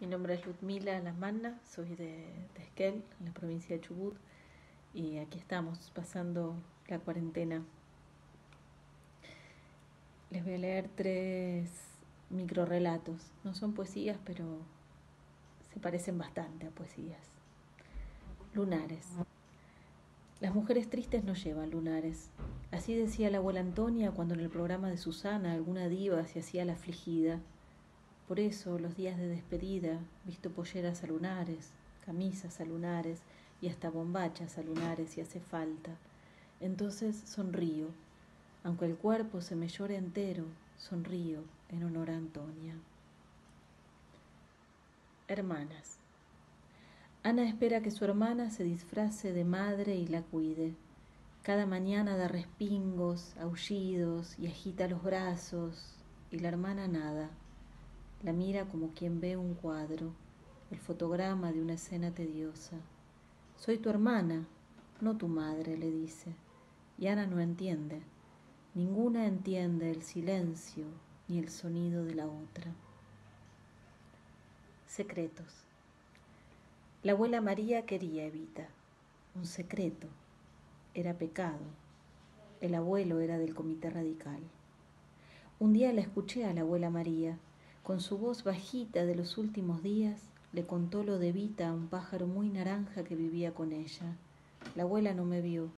Mi nombre es Ludmila Lasmanna, soy de, de Esquel, en la provincia de Chubut, y aquí estamos pasando la cuarentena. Les voy a leer tres microrelatos. No son poesías, pero se parecen bastante a poesías. Lunares. Las mujeres tristes no llevan lunares. Así decía la abuela Antonia cuando en el programa de Susana alguna diva se hacía la afligida. Por eso los días de despedida visto polleras a lunares, camisas a lunares y hasta bombachas a lunares si hace falta. Entonces sonrío, aunque el cuerpo se me llore entero, sonrío en honor a Antonia. Hermanas. Ana espera que su hermana se disfrace de madre y la cuide. Cada mañana da respingos, aullidos y agita los brazos, y la hermana nada. La mira como quien ve un cuadro, el fotograma de una escena tediosa. Soy tu hermana, no tu madre, le dice. Y Ana no entiende. Ninguna entiende el silencio ni el sonido de la otra. Secretos. La abuela María quería Evita, un secreto, era pecado. El abuelo era del comité radical. Un día la escuché a la abuela María, con su voz bajita de los últimos días, le contó lo de Evita a un pájaro muy naranja que vivía con ella. La abuela no me vio,